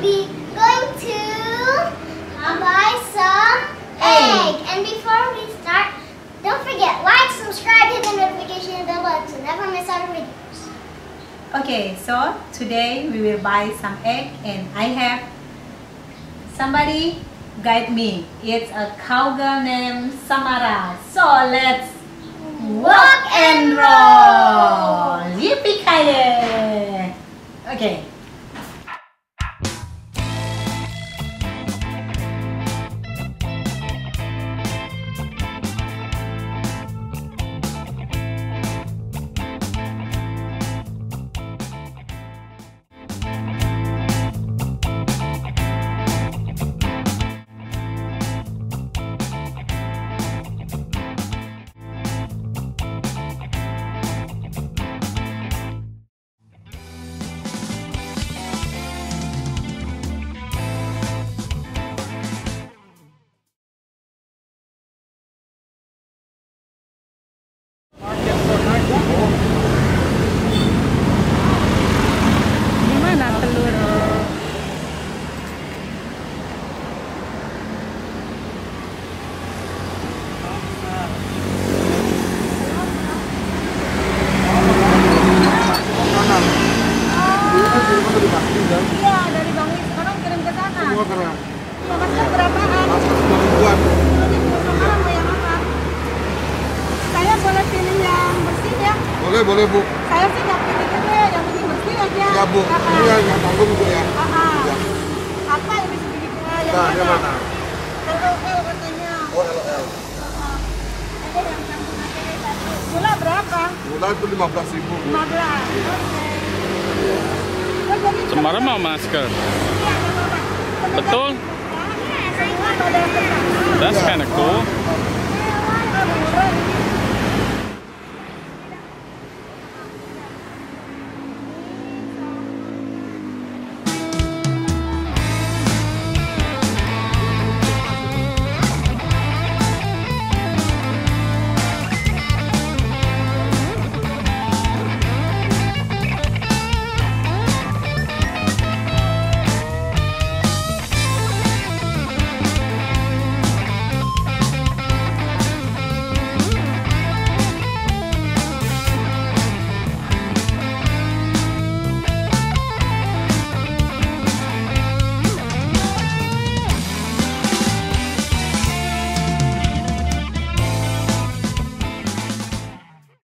be going to buy some egg. And before we start, don't forget, like, subscribe, hit the notification bell to never miss our videos. Okay, so today we will buy some egg and I have somebody guide me. It's a cowgirl named Samara. So let's walk and roll. Yippee-ki-yay. Okay. Masker berapaan? Sekarang mau yang apa? Saya boleh pilih yang bersih ya? Boleh, boleh Bu. Saya sih nggak pilih gede, yang penting bersih aja. Ya Bu, ini yang yang tanggung Bu ya. Ya. Apa yang bisa pilih yang Nah, dia mana? LOL katanya. Oh, LOL. Ada yang tanggung satu. Gula berapa? Gula itu 15 ribu Bu. 15. Oke. Oh, jadi Sembarang mau masker. Iya. Betul? That's kind of cool.